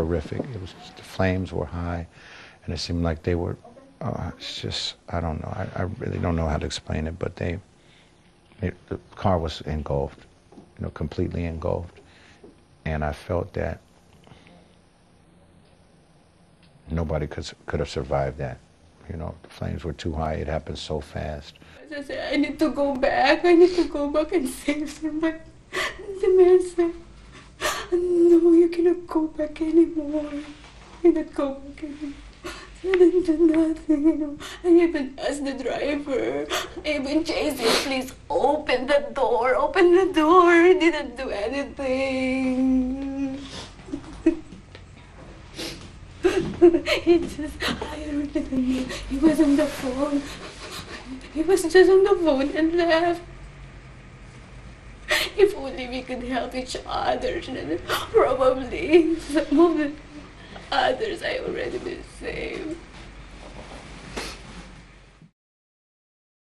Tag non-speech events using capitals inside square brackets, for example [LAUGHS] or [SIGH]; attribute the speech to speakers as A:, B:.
A: horrific. It was the flames were high, and it seemed like they were. Uh, it's just I don't know. I, I really don't know how to explain it, but they, it, the car was engulfed, you know, completely engulfed, and I felt that nobody could could have survived that. You know, the flames were too high. It happened so fast.
B: I said, I need to go back. I need to go back and save somebody. The man said, no, you cannot go back anymore. You cannot go back anymore. I didn't do nothing, you know. I even asked the driver, I even chased him, please open the door, open the door. He didn't do anything. [LAUGHS] he just, I don't know. He was on the phone. He was just on the phone and left. If only we could help each other, probably some of the others I already saved.